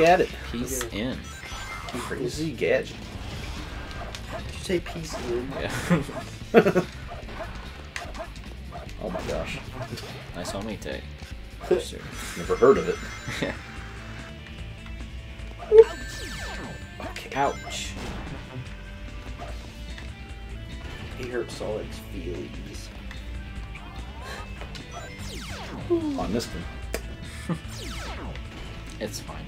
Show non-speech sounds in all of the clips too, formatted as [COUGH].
Alright. Back at it. Peace Okay. in. Crazy gadget. Did you say peace in? Yeah. [LAUGHS] Oh my gosh. nice omite. Sure. [LAUGHS] Never heard of it. [LAUGHS] Ouch. He hurts all Sonic's feelings. Oh, I missed him. It's fine.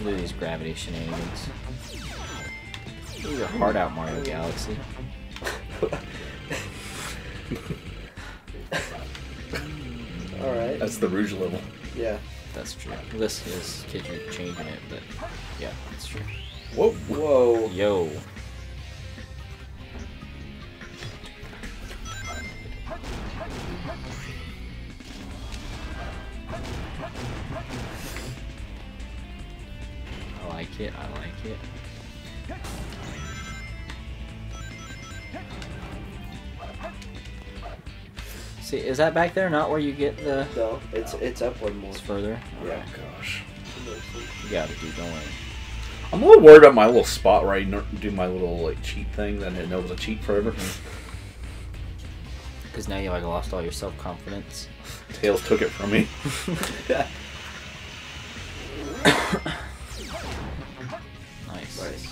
We'll do these gravity shenanigans. Get your heart out, Mario Galaxy. [LAUGHS] Alright. That's the Rouge level. Yeah. That's true. This is kids are changing it, but yeah, that's true. Whoa. Whoa. Yo. That back there not where you get the... No, it's it's up one more. It's further? Yeah. Gosh. You gotta do, don't worry. I'm a little worried about my little spot where I do my little like cheat thing that I didn't know was a cheat forever. [LAUGHS] Because now you like lost all your self-confidence. Tails took it from me. Nice. [LAUGHS] Nice.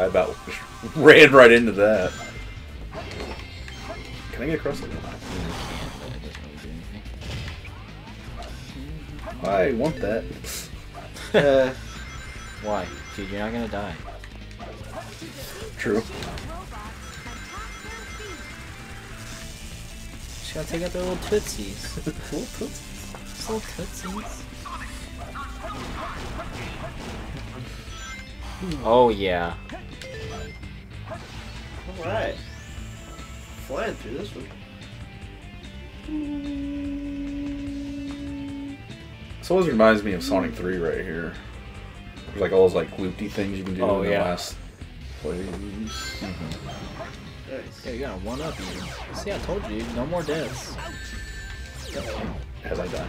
I about [LAUGHS] ran right into that. Can I get across the You I want that. [LAUGHS] Uh, Why? Dude, you're not gonna die. True. Just gotta take out their little tootsies. [LAUGHS] Just little tootsies. Oh yeah. Alright. Flying through this one. This always reminds me of Sonic 3 right here. There's like all those like loopy things you can do Oh, in the yeah. last plays. Nice. Yeah, you got a one up you. See, I told you, no more deaths. As I die.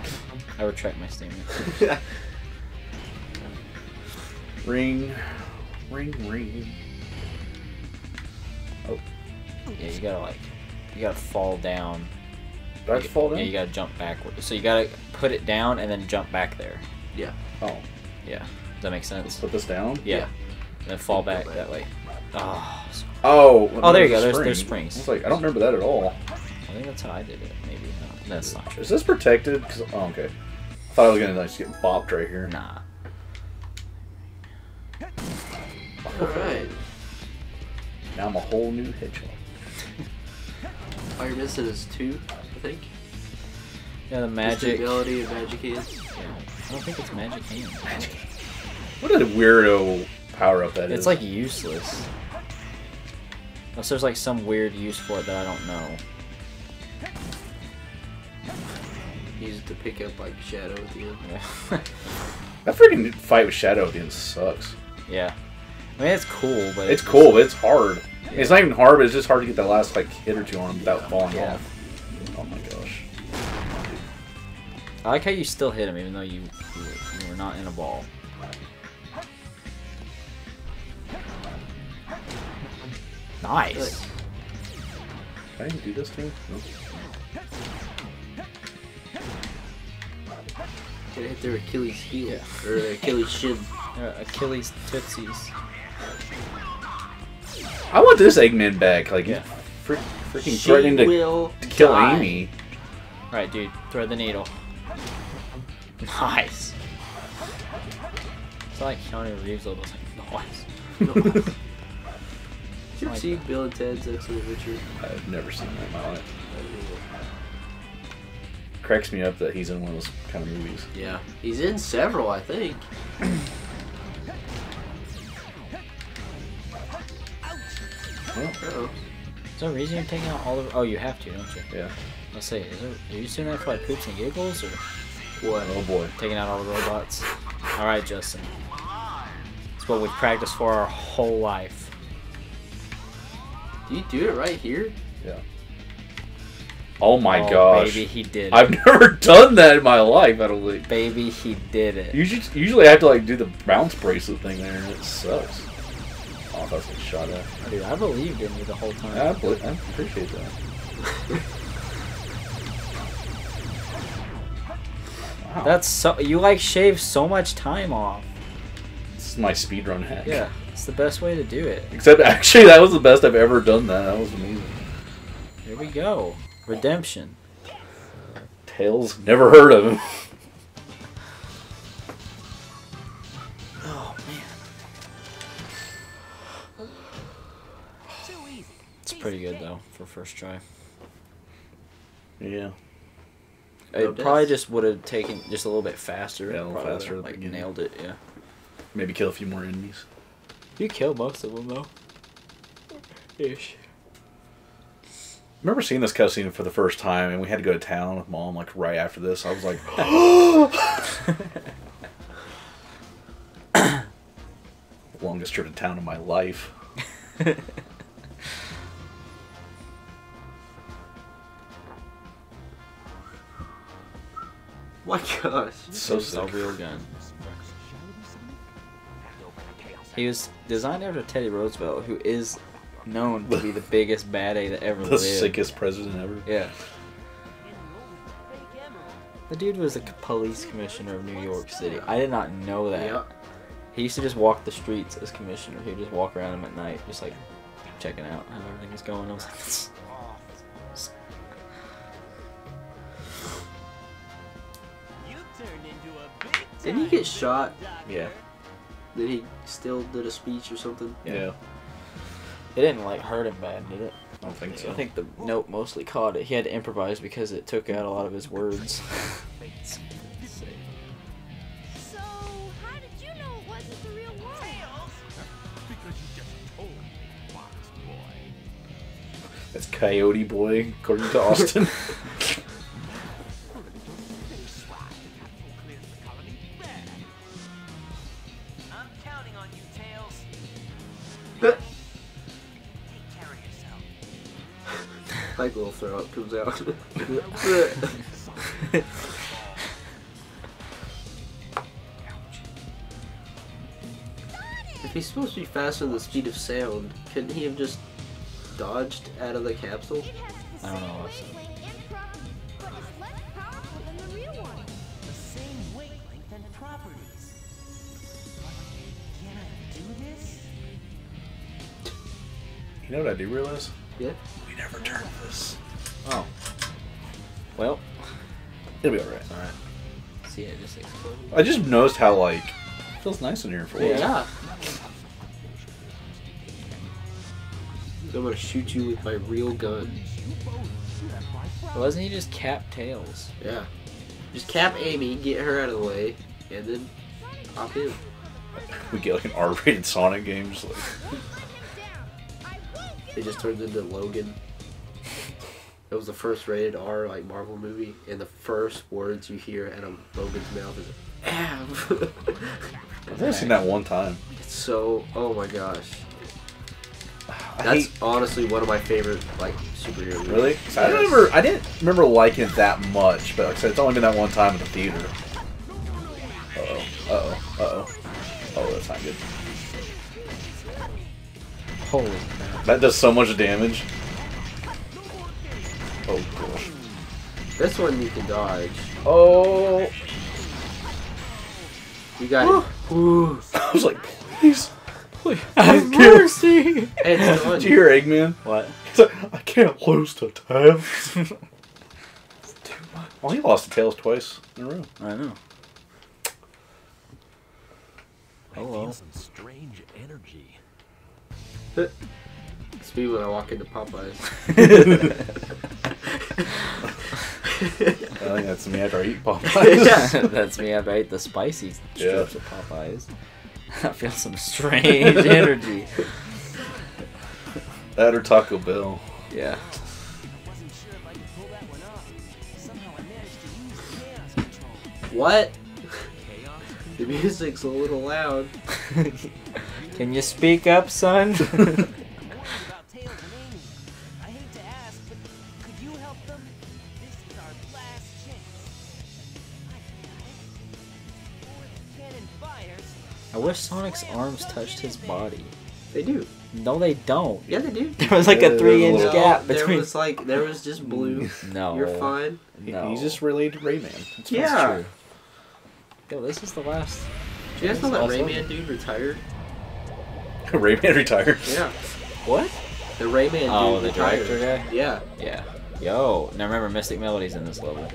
I retract my statement. [LAUGHS] Ring. Ring, ring. Oh. Yeah, you gotta like, you gotta fall down. Did I have to fall down? Yeah, you gotta jump backward. So you gotta put it down and then jump back there. yeah. Oh. Yeah. Does that make sense? Put this down? Yeah. Yeah. And then fall back back. that way. Oh, so- Oh. Oh, oh there you go. a There's- there's springs. I was like, I don't remember that at all. I think that's how I did it. Maybe no, that's not true. Is this protected? 'Cause- oh, okay. I thought I was gonna like, just get bopped right here. Nah. Alright. Now I'm a whole new hedgehog. All you're missing is two, I think. Yeah, the Just magic. the ability of magic hands. Yeah. I don't think it's magic hand. What a weirdo power up that is. It's like useless. Unless there's like some weird use for it that I don't know. Use it to pick up like shadow at the end. Yeah. [LAUGHS] that freaking fight with Shadow at the end sucks. yeah. I mean, it's cool, but It's cool, but it's hard. Yeah. It's not even hard, but it's just hard to get that last like hit or two on him without falling Yeah. off. I like how you still hit him even though you, you, were, you were not in a ball. Nice. Can I do this to him? No. Gotta hit their Achilles heel. Yeah. Or their Achilles shin. [LAUGHS] Uh, Achilles tootsies. I want this Eggman back. Like, Yeah. freaking She threatening to, will to kill die. Amy. Alright, dude, Throw the needle. Nice. It's like Keanu Reeves level. It's like, [LAUGHS] nice. [LAUGHS] Did you ever see Bill and Ted's Excellent Adventure? I've never seen that in my life. Cracks me up that he's in one of those kind of movies. Yeah. He's in several, I think. [COUGHS] Well, Uh-oh. Is there a reason you're taking out all of? Oh, you have to, don't you? yeah. Let's say, is there, are you doing that for like poops and giggles, or What? Oh boy. taking out all the robots? All right, Justin. It's what we've practiced for our whole life. Do you do it right here? Yeah. Oh my Oh, gosh. Baby, he did [LAUGHS] it. I've never done that in my life, I don't think. Baby, he did it. Usually, usually I have to like do the bounce bracelet thing there, and it sucks. Oh, I thought I was getting shot at. Dude, I believed in you the whole time. I, bel- I appreciate that. [LAUGHS] Wow. That's so you like shave so much time off. This is my speedrun hack. Yeah, it's the best way to do it. Except [LAUGHS] actually, that was the best I've ever done. That that was amazing. Here we go. Redemption. Tails, never heard of him. [LAUGHS] Oh man. It's pretty good though for first try. Yeah. No It probably deaths. just would have taken just a little bit faster. Yeah, a little faster at the Like beginning. nailed it. Yeah. Maybe kill a few more enemies. You killed most of them though. Ish. remember seeing this cutscene for the first time, and we had to go to town with mom like right after this. I was like, [GASPS] [LAUGHS] longest trip to town of my life. [LAUGHS] [LAUGHS] My gosh. It's so This is a real gun. He was designed after Teddy Roosevelt, who is known to be the [LAUGHS] biggest bad A that ever The lived. sickest president ever. Yeah. The dude was a c- police commissioner of New York City. I did not know that. Yeah. He used to just walk the streets as commissioner. He would just walk around them at night, just like checking out how everything was going. I was like, Didn't he get shot? Yeah. Then he still did a speech or something? Yeah. it didn't like hurt him bad, did it? I don't think so. I think the note mostly caught it. He had to improvise because it took out a lot of his words. [LAUGHS] So, how did you know it wasn't the real one? That's Coyote Boy, according to Austin. [LAUGHS] [LAUGHS] out. if he's supposed to be faster than the speed of sound, couldn't he have just dodged out of the capsule? It has the I don't know what's- wavelength and properties, but is less powerful than the real one. The same wavelength and properties. But can I do this? you know what I do realize? Yeah. We never turned this. Oh. Well, It'll be alright. alright. See, it just exploded. I just noticed how like it feels nice in here for once. Yeah. I'm gonna shoot you with my real gun. Wasn't he just cap tails? Yeah. Just cap Amy, get her out of the way, and then pop in. We get like an R-rated Sonic game, just like I It just turns into Logan. It was the first rated R like Marvel movie, and the first words you hear out of Logan's mouth is "Av." [LAUGHS] I've only seen that one time. it's so oh my gosh. I That's hate- honestly one of my favorite like superhero movies. really. 'Cause I Yes. remember I didn't remember liking it that much, but like I said, it's only been that one time in the theater. Uh oh. Uh oh. Uh oh. Oh, that's not good. Holy crap. That does so much damage. Oh gosh. This one you can dodge. Oh. You got it. Ooh. [GASPS] I was like, please, please. Have mercy! It's [LAUGHS] done. Did you hear Eggman? What? He's like, I can't lose to Tails. [LAUGHS] well, he lost to Tails twice in a row. I know. I feel some strange energy. [LAUGHS] It's me when I walk into Popeyes. I think that's me after I eat [LAUGHS] Popeyes. Yeah. That's me. I ate the spicy Yeah. strips of Popeyes. [LAUGHS] I feel some strange [LAUGHS] energy. that or Taco Bell. Yeah. Wasn't sure if I could pull that one off. Somehow I managed to use the chaos control. what? The music's a little loud. Can you speak up, son? Sonic's arms touched his body. They do. No, they don't. Yeah, they do. [LAUGHS] There was like Yeah, a three-inch little- gap there between. was like there was just [LAUGHS] blue. No, You're fine. He- No. He's just related to Rayman. That's Yeah. That's Yo, this is the last. Do you guys know that Also- Rayman dude retired? [LAUGHS] Rayman retired. Yeah. What? The Rayman Oh, dude the retired. director guy. Yeah. Yeah. Yo, now remember Mystic Melody's in this level.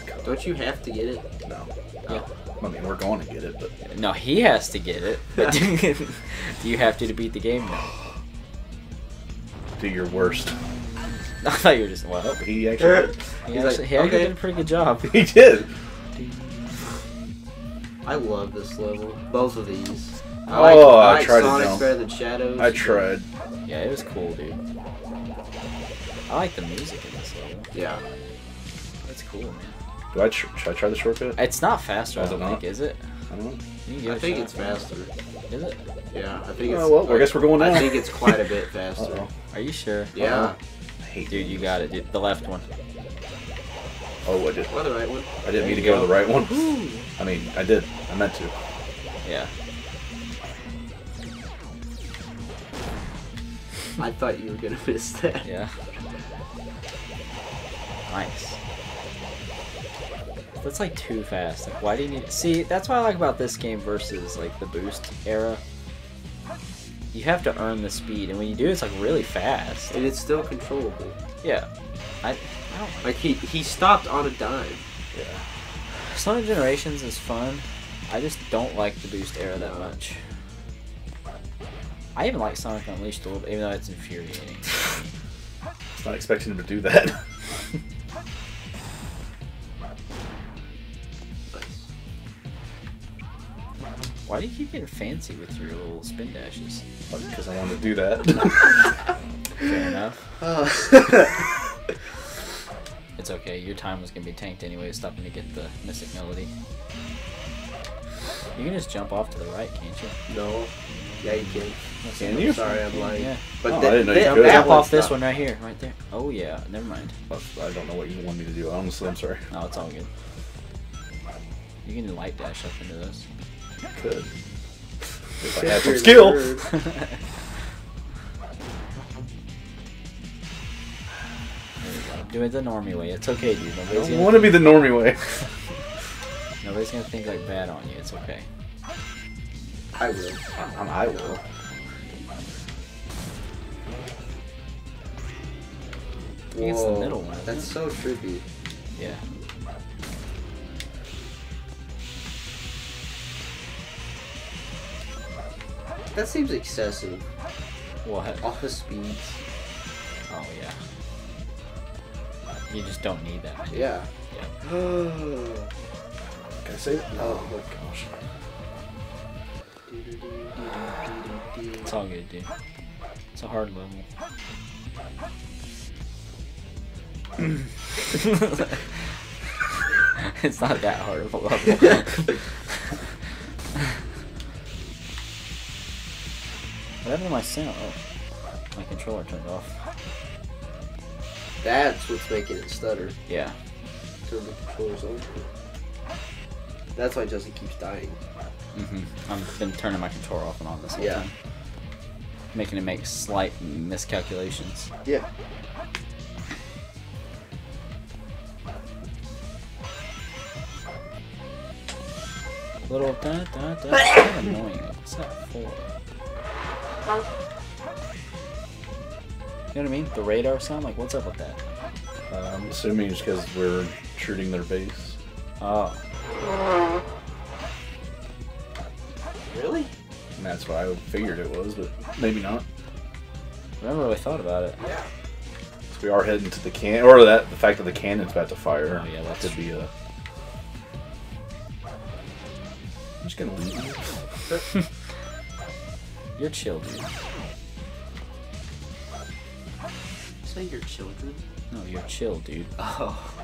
My God. Don't you have to get it? No. Yeah. Oh. I mean, we're going to get it, but No, he has to get it. But [LAUGHS] [LAUGHS] do you have to to beat the game? No. [SIGHS] do your worst. [LAUGHS] I thought you were just well. He actually did. He He's actually, like, he actually okay. did a pretty good job. He did. I love this level. Both of these. I Oh, like, I I like tried to jump. better than Shadows. I tried. Yeah, it was cool, dude. I like the music in this level. Yeah. That's cool, man. Do I tr- should I try the shortcut? It's not faster, I don't not? think, is it? I don't know. You can give I think it's faster. Is it? Yeah, I think oh, it's. Oh, well, I guess we're going now. I think it's quite a bit [LAUGHS] faster. Uh-oh. Are you sure? Yeah. Uh-huh. I hate Dude, you got it, dude. The left one. Oh, I did. Or the right one. I didn't mean to There go to the right one. Woo. I mean, I did. I meant to. Yeah. I thought you were gonna [LAUGHS] miss that. Yeah. [LAUGHS] Nice. That's like too fast. Like, why do you need? See, that's what I like about this game versus like the boost era. You have to earn the speed, and when you do, it's like really fast. And it's still controllable. Yeah. I, I don't Like he he stopped on a dime. Yeah. Sonic Generations is fun. I just don't like the boost era that much. I even like Sonic Unleashed a little bit, even though it's infuriating. It's [LAUGHS] not expecting him to do that. [LAUGHS] Why do you keep getting fancy with your little spin dashes? Because I want to do that. [LAUGHS] Fair enough. Uh, [LAUGHS] It's okay. Your time was gonna be tanked anyway, stopping to get the Mystic Melody. You can just jump off to the right, can't you? no. Yeah, you can. Can you? Sorry, I'm lying. Yeah. But Oh, I that, didn't know you could. Jump off this not- one right here, right there. Oh yeah, never mind. I don't know what you want me to do. Honestly, I'm sorry. No, it's all good. You can do light dash up into this. Could. If I had some you're skill. nerd. There you go. Do it the normie way. It's okay, dude. I Nobody's don't want to be the normie way. [LAUGHS] nobody's gonna think like bad on you. It's okay. I will. I'm, I will. I think it's the middle one, That's it? so trippy. Yeah. That seems excessive. What? All the speeds. Oh yeah. You just don't need that. many. Yeah. Yeah. [GASPS] oh Can I say that? Oh. my gosh. It's all good, dude. It's a hard level. [LAUGHS] [LAUGHS] it's not that hard of a level. [LAUGHS] what happened to my sound? Oh, my controller turned off. That's what's making it stutter. Yeah. Turn the controllers on. That's why Justin keeps dying. Mm-hmm. I've been turning my controller off and on this whole Yeah. time. Making it make slight miscalculations. Yeah. Little da da da. It's kind of annoying. What's that for? You know what I mean? The radar sound? Like, what's up with that? Uh, I'm assuming it's because we're shooting their base. Oh. Really? And that's what I figured it was, but maybe not. I never really thought about it. Yeah. So we are heading to the can, or that the fact that the cannon's about to fire. Oh, yeah, that's could be a. I'm just gonna leave. [LAUGHS] you. You're chill, dude. Say your children. No, you're chill, dude. [LAUGHS] Oh.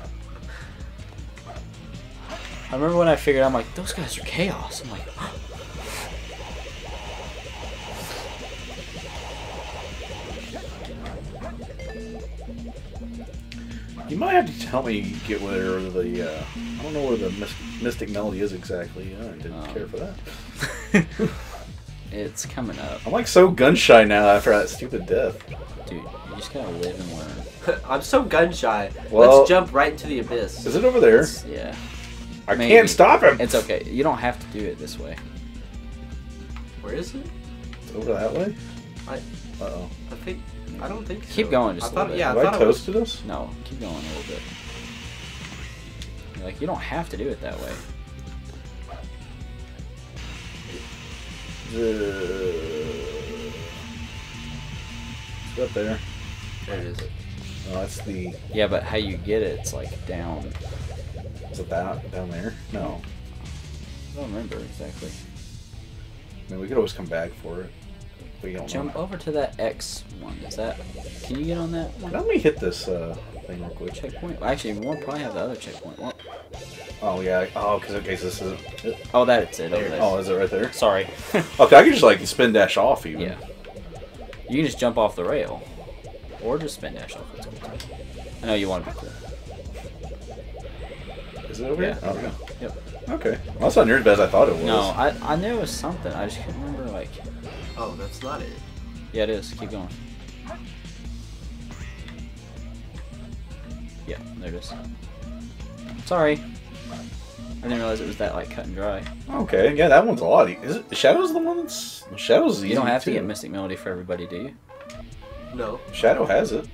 I remember when I figured out, I'm like, those guys are chaos. I'm like, You might have to help me get where the uh, I don't know where the Mys- Mystic Melody is exactly. I didn't Oh. care for that. [LAUGHS] It's coming up, I'm like so gun shy now after that stupid death. dude. You just gotta live and learn. [LAUGHS] I'm so gun shy. Well- Let's jump right into the abyss. Is it over there? It's- yeah, I maybe. can't stop him. it's okay. You don't have to do it this way. Where is it? over that way. I Uh oh. I think I don't think so. Keep going just I a thought little bit. yeah, I Have I thought it was toasted us? No, keep going a little bit. Like you don't have to do it that way. It's up there. there it is. Oh, that's the. Yeah, but how you get it, it's like down. Is it that down there? No. I don't remember exactly. I mean, we could always come back for it. We don't Jump over to that X one. Is that? Can you get on that one? Let me hit this uh, thing real quick. Checkpoint. Actually, one probably have the other checkpoint. What? Oh yeah. Oh, because okay, so this is. Oh, that's it. Over There it. Oh, is it right there? Sorry. [LAUGHS] Okay, I can just like spin dash off even. yeah. You can just jump off the rail, or just spin dash off. It's cool. I know you want to be cool. Is it over Yeah. here? Oh, yeah. Yep. Okay. Well, that's not near as bad as I thought it was. No, I I knew it was something. I just couldn't remember like. Oh, that's not it. Yeah, it is. Keep going. Yeah, there it is. Sorry. I didn't realize it was that like cut and dry. Okay. Yeah, that one's a lot. Is it Shadow's the one that's Shadow's You don't have too. to get Mystic Melody for everybody, do you? No, Shadow has it.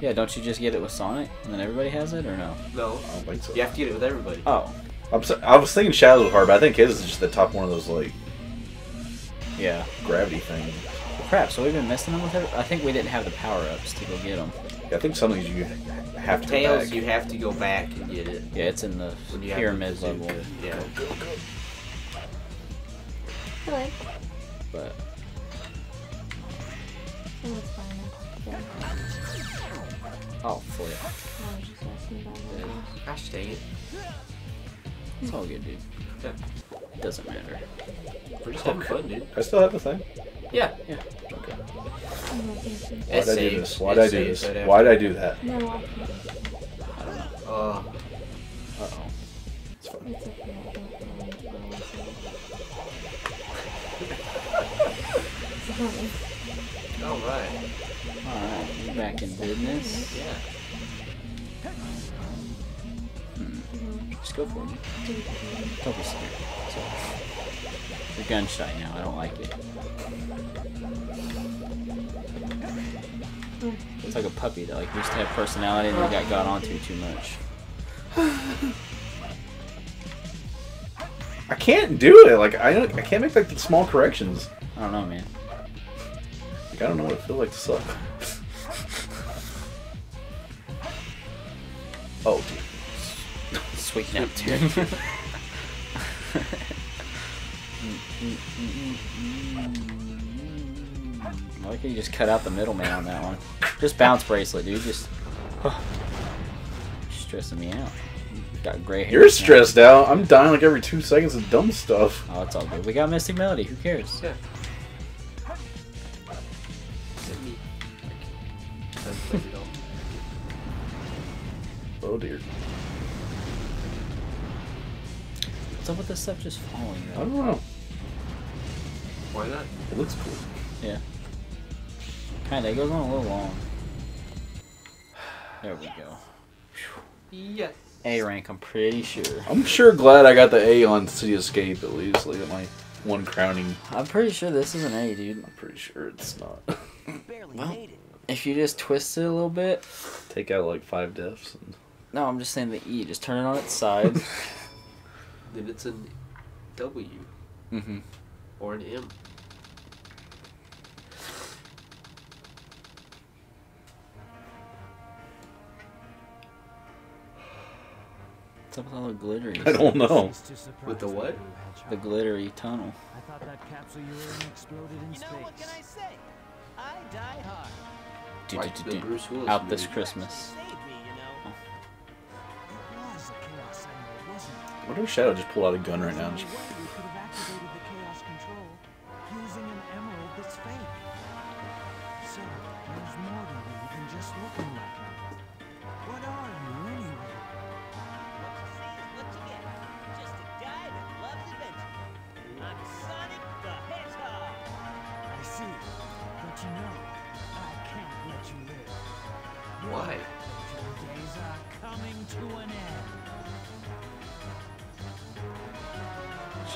Yeah, don't you just get it with Sonic and then everybody has it, or no? no. I don't think so. You have to get it with everybody. Oh, I'm so, I was thinking Shadow was hard, but I think his is just the top one of those like yeah. gravity thing. Crap. So we've been missing them with it. I think we didn't have the power ups to go get them. Yeah, I think some of these you have to go Tails, back. you have to go back and get it. Yeah, it's in the When you pyramid the level. Yeah. Hello. But Oh, it's fine. Yeah. oh, flip. I was just asking about that. Gosh dang it. It's all good, dude. Yeah. Doesn't matter. We're just having fun, dude. I still have the thing. Yeah. Yeah. I'm not thinking. Why It did I do this? Why it did I do this? right Why after. did I do that? No, I can't. I don't know. Uh, Uh oh. It's fine. It's okay. I don't know what I want to say. It's funny. alright. Alright, we're back in business. Yeah. Just go for it. Don't be scared. So, you're gun shy now. I don't like it. It's like a puppy that like used to have personality and then got got onto too much. I can't do it. Like I don't, I can't make like the small corrections. I don't know, man. Like I don't know what it feels like to suck. [LAUGHS] oh, dude. Sweet Neptune. I like how you just cut out the middleman on that one. Just bounce bracelet, dude. Just [SIGHS] stressing me out. Got gray hair. You're stressed out. I'm dying like every two seconds of dumb stuff. Oh, it's all good. We got Mystic Melody. Who cares? Yeah. Send me. I've played it all. Oh dear. What's up with this stuff just falling? I don't know. Why not? It looks cool. Yeah. Kinda. It goes on a little long. There we go. Yes. A rank, I'm pretty sure. I'm sure glad I got the A on City Escape at least. Like my one crowning. I'm pretty sure this is an A, dude. I'm pretty sure it's not. [LAUGHS] Barely Well. made it. If you just twist it a little bit. Take out like five diffs. And... No, I'm just saying the E. Just turn it on its side. [LAUGHS] Then it's an W mm-hmm. or an M. What's up with all the glittery? I don't know. With the what? The glittery tunnel. I thought that capsule you were in exploded in space. You know what can I say? I die hard. Do, do, do, do. Out this movie. Christmas. What if Shadow just pulled out a gun right now? and just-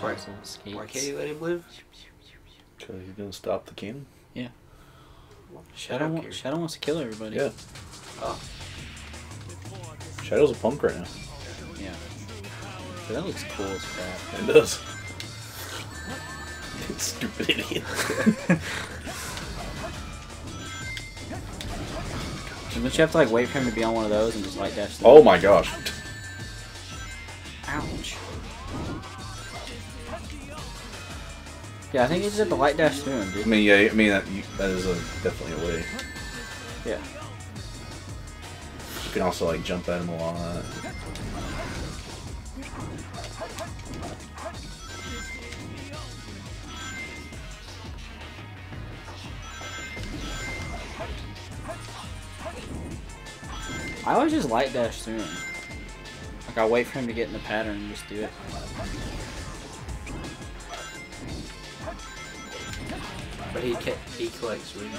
Why, Shadows will why can't you let him live? Because he's gonna stop the cannon. Shadow, wa- Shadow wants to kill everybody. Yeah. Oh, Shadow's a punk right now. Yeah. But that looks cool as crap. It does. [LAUGHS] Stupid idiot. [LAUGHS] Don't you have to like wait for him to be on one of those and just light dash through? Oh my gosh. Yeah, I think you just the light dash through him, I mean, yeah, I mean that, you, that is a, definitely a way. Yeah. You can also like jump at him a lot. I always just light dash through him. Like I wait for him to get in the pattern and just do it. But he can't. He collects rings.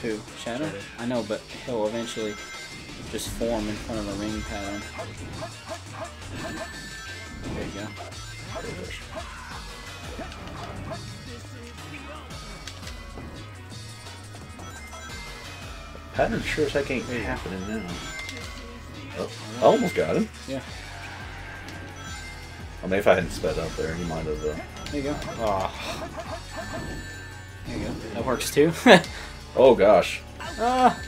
Who? Shadow? Shadow. I know, but he'll eventually just form in front of a ring pattern. There you go. Pattern sure as heck ain't happening now. Oh, I almost got him. Yeah. I mean, if I hadn't sped up there, he might have. Uh... There you go. Oh. There you go. That works too. [LAUGHS] Oh gosh. ah.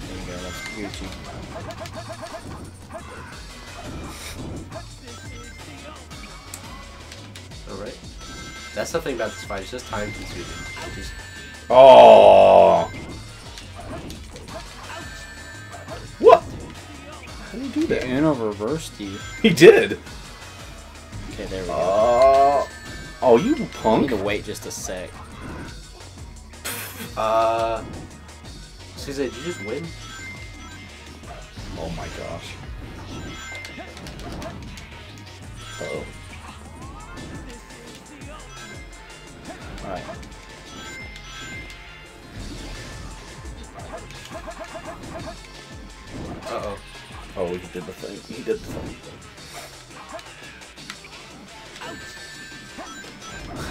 There you go. That's Gucci. All right. That's the thing about this fight. It's just time consuming. It just Oh. He do that? Uno reversed you. He did. Okay, there we go. Uh, oh, you I need punk. to wait just a sec. uh. Suze, did you just win? Oh my gosh.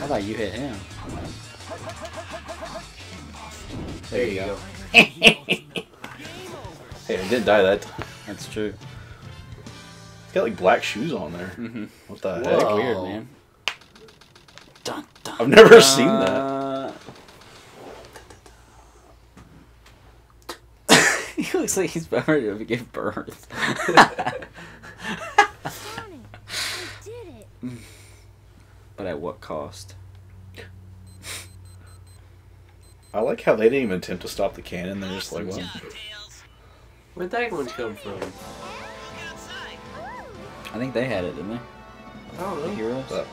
About you hit him? There you go. [LAUGHS] Hey, I didn't die that time. That's true. He's got like black shoes on there. Mm-hmm. What the Whoa. heck? Weird, man. Dun, dun, I've never seen that. [LAUGHS] he looks like he's about ready to give birth. [LAUGHS] Sonic, I did it. But at what cost? I like how they didn't even attempt to stop the cannon. They're just like, well, Where'd that one come from? I think they had it, didn't they? I don't The heroes. But-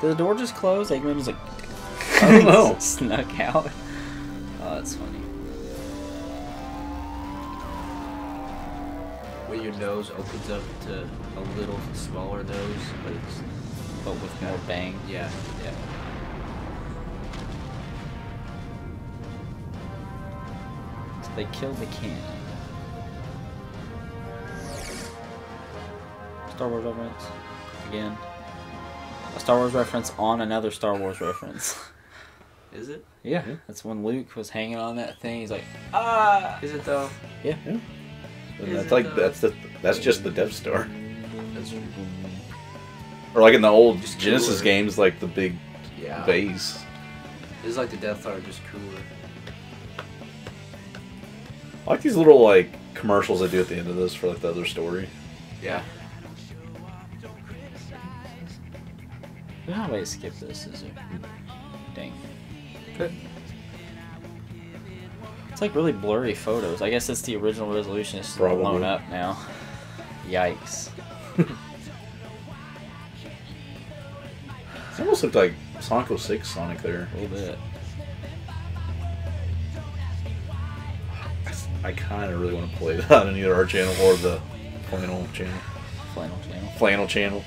Did the door just close? Eggman was like, I don't [LAUGHS] know. snuck out. Oh, that's funny. When your nose opens up to a little smaller nose, but it's But with more bang. yeah, yeah. So they killed the cannon. Star Wars reference. Again. A Star Wars reference on another Star Wars reference. [LAUGHS] Is it? yeah, that's when Luke was hanging on that thing. He's like, ah! Is it though? Yeah. And Is that's like uh, that's the that's just the Death Star. That's Or like in the old Just Genesis cooler. games, like the big yeah. base. It's like the Death Star, just cooler. I like these little like commercials they do at the end of this for like the other story. Yeah. There's no way to skip this, is there? Dang. It's like really blurry photos. I guess it's the original resolution. It's just blown up now. Yikes. Looked like Sonic 06 Sonic there. A little bit. I kind of really want to play [LAUGHS] that on either our channel or the flannel channel. Flannel channel. Flannel channel.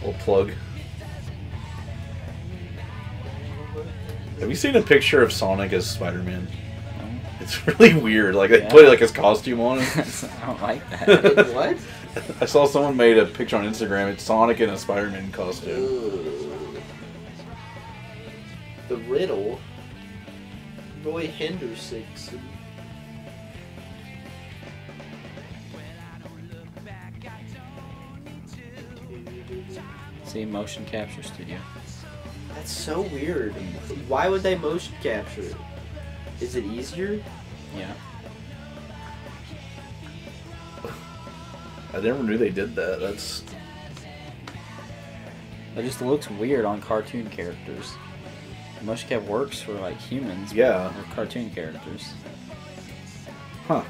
Little plug. Have you seen a picture of Sonic as Spider-Man? No. It's [LAUGHS] really weird. Like they Yeah. put like his costume on. [LAUGHS] I don't like that. What? I saw someone made a picture on Instagram. It's Sonic in a Spider-Man costume. Ooh. The riddle. Roy Henderson. See, motion capture studio. That's so weird. Why would they motion capture it? Is it easier? Yeah. I never knew they did that. That's It just looks weird on cartoon characters. Cap works for like humans. Yeah. They're cartoon characters. huh.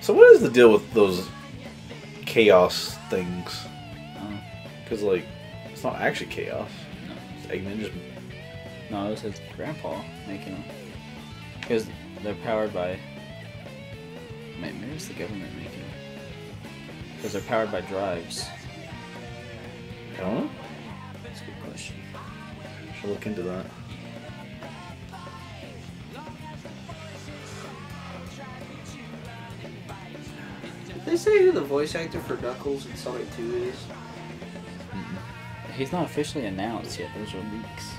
So what is the deal with those chaos things? Uh-huh. Because like, it's not actually chaos. Eggman just no, it was his grandpa making them. Because they're powered by. Maybe maybe it's the government making them. Because they're powered by drives. I don't know. That's a good question. Should look into that. Did they say who the voice actor for Knuckles in Sonic 2 is? He's not officially announced yet. Those are leaks.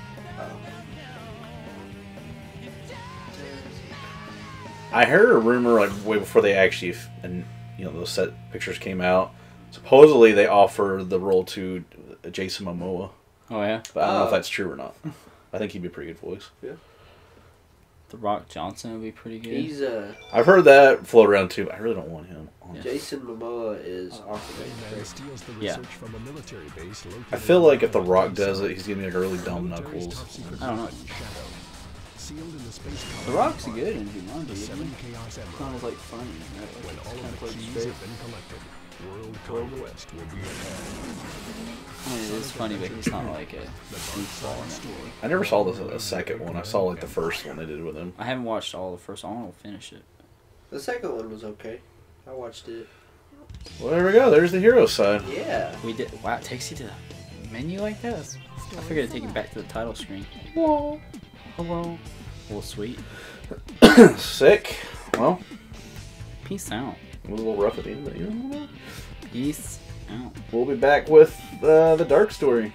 I heard a rumor like way before they actually f- and you know those set pictures came out. Supposedly they offer the role to Jason Momoa, Oh yeah. but I don't know if Oh. that's true or not. I think he'd be a pretty good voice. Yeah. The Rock Johnson would be pretty good. He's uh I've heard that float around too. I really don't want him. on. Yeah. Jason Momoa is Man steals the Yeah. research from a military base located I feel like if The Rock does it, he's gonna be like a really dumb military's Knuckles. I don't know. Sealed in the space The Rock's five, good in Jumanji. The isn't he? It's emeralds. not like funny. Right? When Like, all it's kind of of the played keys straight. have been collected, world conquest will be ahead. I mean, it is funny, but he's not like a goofball in. I never saw the, the second one. I saw like the first one they did with him. I haven't watched all the first. I want to finish it. the second one was okay. I watched it. Well, there we go. There's the hero side. Yeah. We did. Wow, it takes you to the menu like that. That's- I figured it'd take you back to the title screen. Whoa, hello. Well, sweet. [COUGHS] Sick. Well, Peace out. It was a little rough at the end, but you know, Peace out. we'll be back with uh, the dark story.